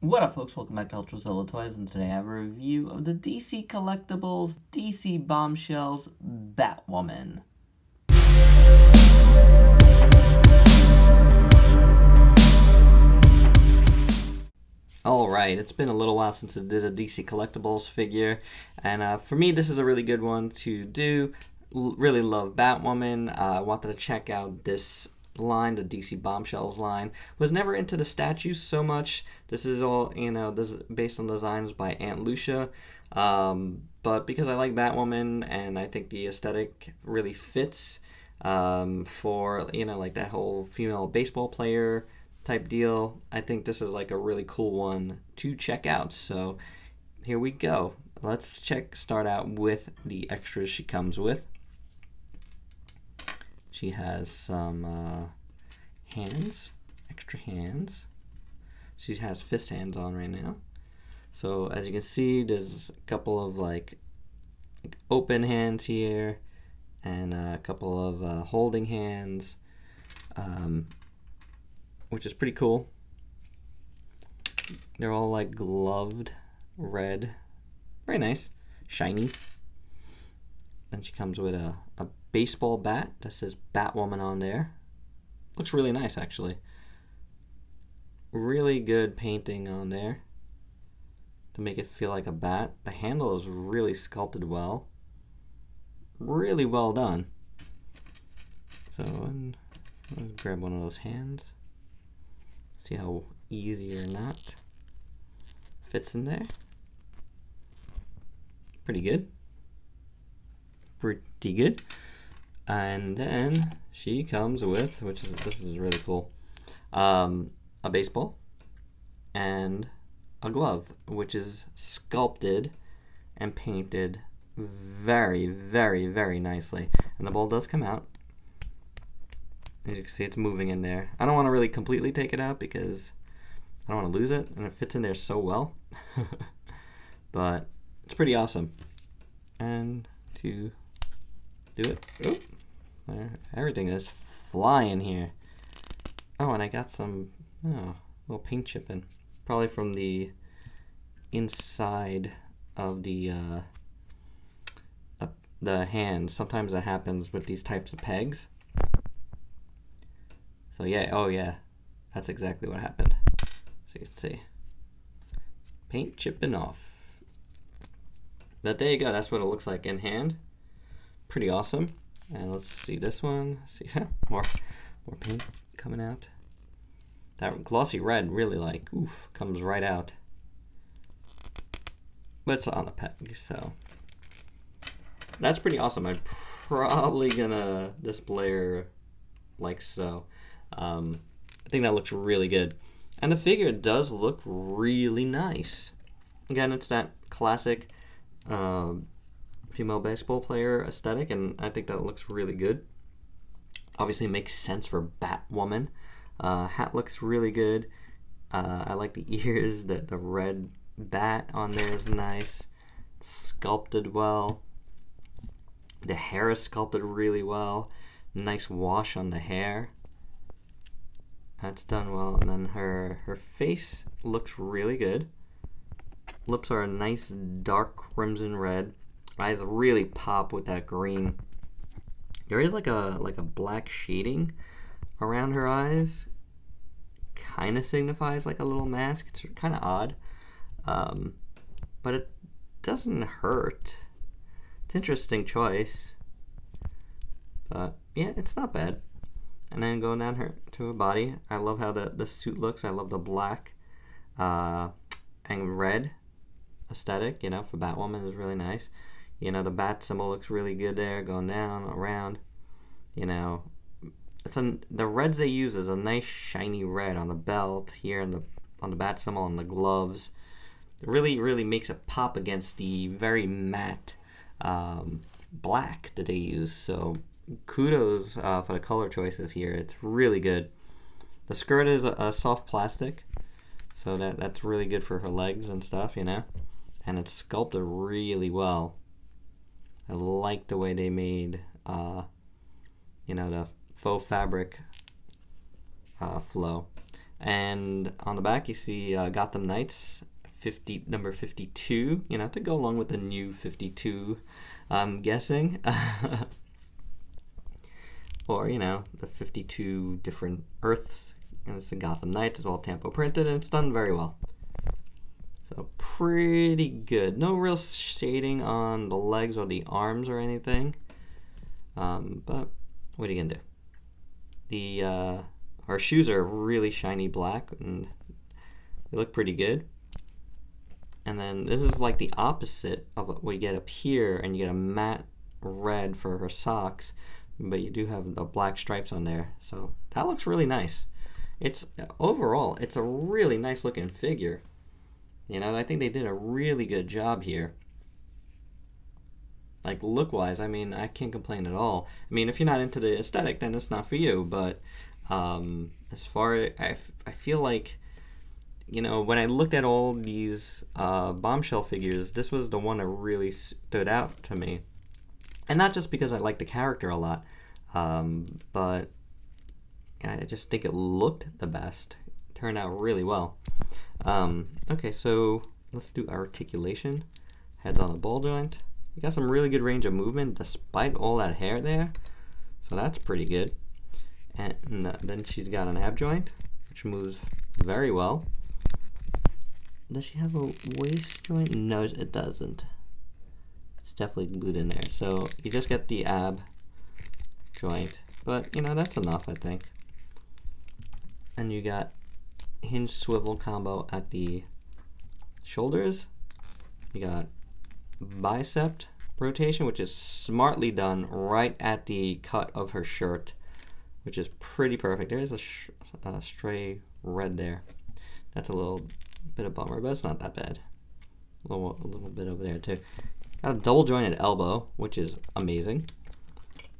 What up, folks? Welcome back to Ultrazilla Toys, and today I have a review of the DC Collectibles DC Bombshells Batwoman. Alright, it's been a little while since I did a DC Collectibles figure, and uh, for me, this is a really good one to do. L really love Batwoman. Uh, I wanted to check out this line, the DC Bombshells line. Was never into the statues so much. This is all, you know, this is based on designs by Ant Lucia. Um, but because I like Batwoman and I think the aesthetic really fits um, for, you know, like that whole female baseball player type deal. I think this is like a really cool one to check out. So here we go. Let's check start out with the extras she comes with. She has some uh, hands, extra hands. She has fist hands on right now. So as you can see, there's a couple of like open hands here and a couple of uh, holding hands. Um, which is pretty cool. They're all like gloved red. Very nice. Shiny. Then she comes with a, a baseball bat that says Batwoman on there. Looks really nice actually. Really good painting on there to make it feel like a bat. The handle is really sculpted well. Really well done. So, um, grab one of those hands. See how easy or not fits in there. Pretty good. Pretty good. And then she comes with, which is this is really cool, um, a baseball and a glove, which is sculpted and painted very, very, very nicely. And the ball does come out. As you can see, it's moving in there. I don't want to really completely take it out because I don't want to lose it, and it fits in there so well. but it's pretty awesome. And to do it, everything is flying here. Oh, and I got some oh, little paint chipping, probably from the inside of the uh, the hand. Sometimes that happens with these types of pegs. So yeah, oh yeah, that's exactly what happened. So you can see, paint chipping off. But there you go, that's what it looks like in hand. Pretty awesome. And let's see this one. See more more paint coming out. That glossy red really like oof comes right out. But it's on a peg, so that's pretty awesome. I'm probably gonna display her like so. Um, I think that looks really good. And the figure does look really nice. Again, it's that classic uh, female baseball player aesthetic, and I think that looks really good. Obviously, makes sense for Batwoman. Uh, hat looks really good. Uh, I like the ears. The the red bat on there is nice. Sculpted well. The hair is sculpted really well. Nice wash on the hair. That's done well. And then her her face looks really good. Lips are a nice dark crimson red. Eyes really pop with that green. There is like a like a black shading around her eyes. Kind of signifies like a little mask. It's kind of odd, um, but it doesn't hurt. It's interesting choice, but yeah, it's not bad and then going down her to her body. I love how the, the suit looks. I love the black uh, and red aesthetic, you know, for Batwoman is really nice. You know, the bat symbol looks really good there, going down, around. You know, it's a, the reds they use is a nice shiny red on the belt here and the on the bat symbol on the gloves. It really, really makes it pop against the very matte um, black that they use. So kudos uh, for the color choices here. It's really good. The skirt is a, a, soft plastic, so that that's really good for her legs and stuff, you know. And it's sculpted really well. I like the way they made, uh, you know, the faux fabric uh, flow. And on the back, you see uh, Gotham Knights, 50 number 52. You know, to go along with the new 52, I'm guessing. or you know, the 52 different Earths. And it's a Gotham Knights. It's all tampo printed, and it's done very well. So pretty good. No real shading on the legs or the arms or anything. Um, but what are you gonna do? The uh, our shoes are really shiny black and they look pretty good. And then this is like the opposite of what you get up here, and you get a matte red for her socks, but you do have the black stripes on there. So that looks really nice. It's overall, it's a really nice looking figure. You know, I think they did a really good job here. Like look wise, I mean, I can't complain at all. I mean, if you're not into the aesthetic, then it's not for you. But um, as far I, I feel like, you know, when I looked at all these uh, bombshell figures, this was the one that really stood out to me. And not just because I like the character a lot, um, but I just think it looked the best. Turned out really well. Um, okay, so let's do articulation. Heads on the ball joint. You got some really good range of movement despite all that hair there. So that's pretty good. And uh, then she's got an ab joint, which moves very well. Does she have a waist joint? No, it doesn't. It's definitely glued in there. So you just get the ab joint. But, you know, that's enough, I think. And you got hinge swivel combo at the shoulders. You got bicep rotation, which is smartly done right at the cut of her shirt, which is pretty perfect. There's a, a stray red there. That's a little bit of bummer, but it's not that bad. A little, a little bit over there too. Got a double jointed elbow, which is amazing.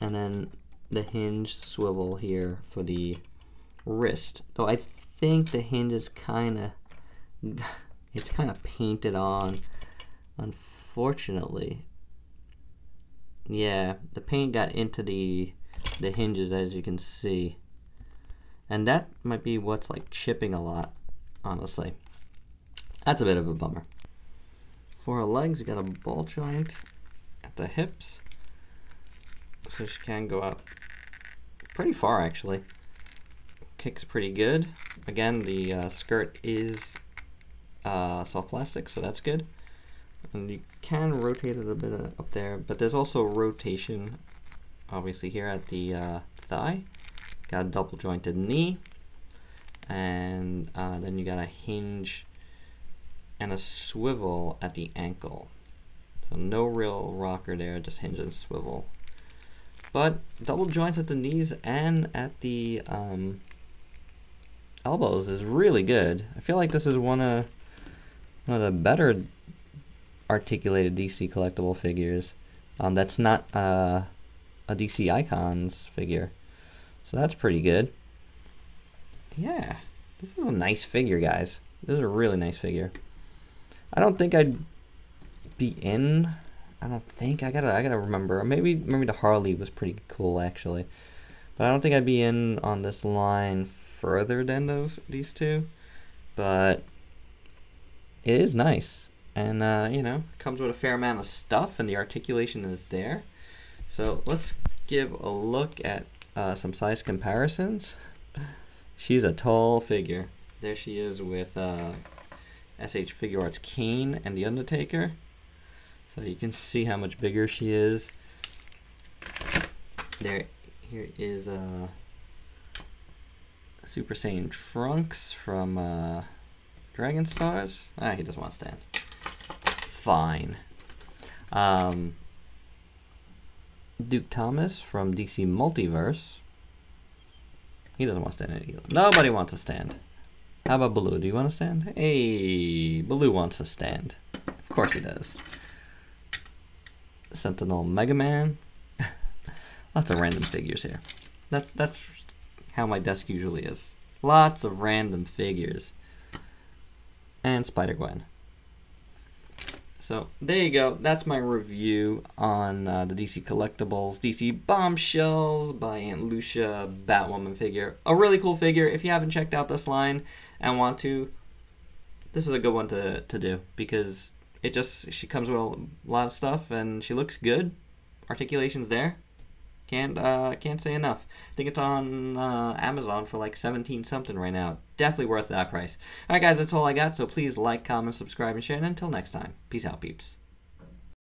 And then the hinge swivel here for the wrist. Though I think the hinge is kind of it's kind of painted on unfortunately. Yeah the paint got into the the hinges as you can see. And that might be what's like chipping a lot honestly. That's a bit of a bummer. For her legs you got a ball joint at the hips. So she can go up pretty far actually kicks pretty good. Again, the uh, skirt is uh, soft plastic, so that's good. And you can rotate it a bit uh, up there, but there's also rotation, obviously, here at the uh, thigh. Got a double jointed knee, and uh, then you got a hinge and a swivel at the ankle. So no real rocker there, just hinge and swivel. But double joints at the knees and at the um, elbows is really good. I feel like this is one of one of the better articulated DC collectible figures. Um, that's not uh, a DC Icons figure, so that's pretty good. Yeah, this is a nice figure, guys. This is a really nice figure. I don't think I'd be in. I don't think I gotta. I gotta remember. Maybe maybe the Harley was pretty cool actually, but I don't think I'd be in on this line further than those these two, but it is nice, and uh, you know, comes with a fair amount of stuff, and the articulation is there. So let's give a look at uh, some size comparisons. She's a tall figure. There she is with uh, SH Figuarts Kane and The Undertaker. So you can see how much bigger she is. There, here is uh, Super Saiyan Trunks from uh, Dragon Stars. Ah, he doesn't want to stand. Fine. Um, Duke Thomas from DC Multiverse. He doesn't want to stand either. Nobody wants to stand. How about Baloo? Do you want to stand? Hey, Baloo wants to stand. Of course he does. Sentinel Mega Man. Lots of random figures here. That's that's how my desk usually is. Lots of random figures. And Spider-Gwen. So there you go. That's my review on uh, the DC Collectibles DC Bombshells by Ant Lucia Batwoman figure. A really cool figure. If you haven't checked out this line and want to, this is a good one to, to do because it just she comes with a lot of stuff and she looks good. Articulation's there. Can't uh, can't say enough. I think it's on uh, Amazon for like 17 something right now. Definitely worth that price. All right, guys, that's all I got. So please like, comment, subscribe, and share. And until next time, peace out, peeps.